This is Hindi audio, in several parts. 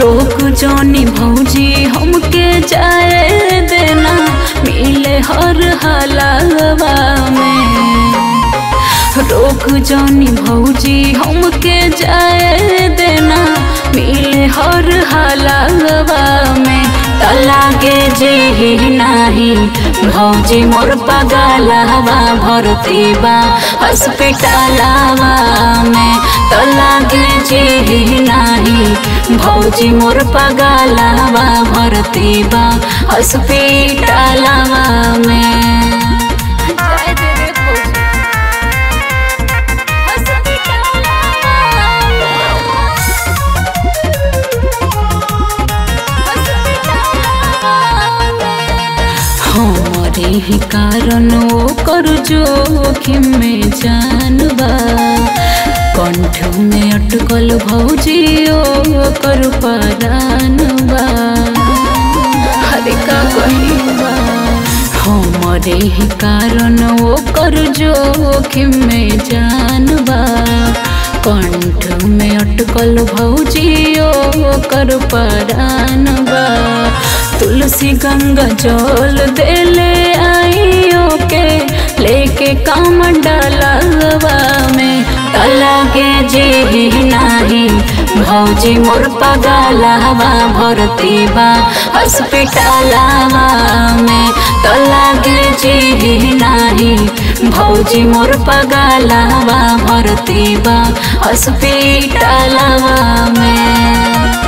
जौनी भौजी हमके जाए देना, मिले हर हलावा में। रोक जौनी भौजी हमके जाए देना, मिले हर हालावा में तलागे जी नाही भौजी मोर पगलावा भरती बा हॉस्पिटलावा में तो लगे जी नाही भौजी मोर पगलावा भरती बा हॉस्पिटलावा में ही कारण वो कर जोखिम में जानबा कंठ में अटकल भौजी ओ कर परानबा हरे का कहिबा हमारे ही कारण वो कर जोखिम में जानबा कंठ में अटकल भौजी ओ कर परानबा तुलसी गंगा जल देले आइयो के लेके काम डालवा में। तलागे जी नाही भौजी मोर पगलावा भरती बा हॉस्पिटलावा में। तलागे जी नाही भौजी मोर पगलावा भरती बा हॉस्पिटलावा में।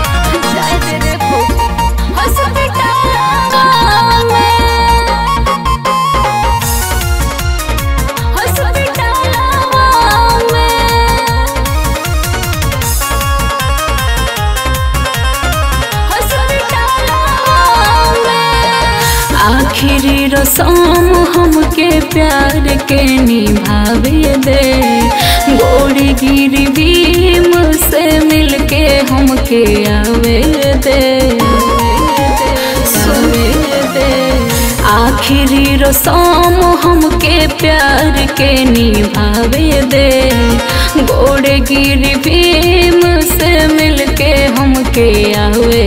आखिरी रसम हमके प्यार के निभावे दे। गिरी भीम से मिलके हमके आवे दे। आखिरी रसम हमके प्यार के निभावे दे। गोड़े गिरी भीम से मिलके हमके आवे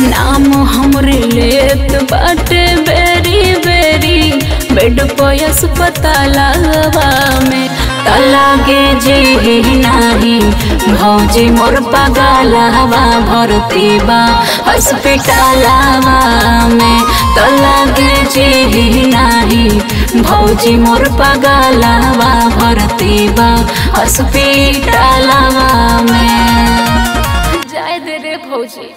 नाम हमरे लेत बाटे बेरी बेरी। बेड पे अस्पतालवा में। तलागे जी नाही, भौजी मोर पगलावा भरती बा। हॉस्पिटलावा में। तलागे जी नाही, भौजी मोर पगलावा भरती बा। हॉस्पिटलावा में। जाए दे रे भौजी।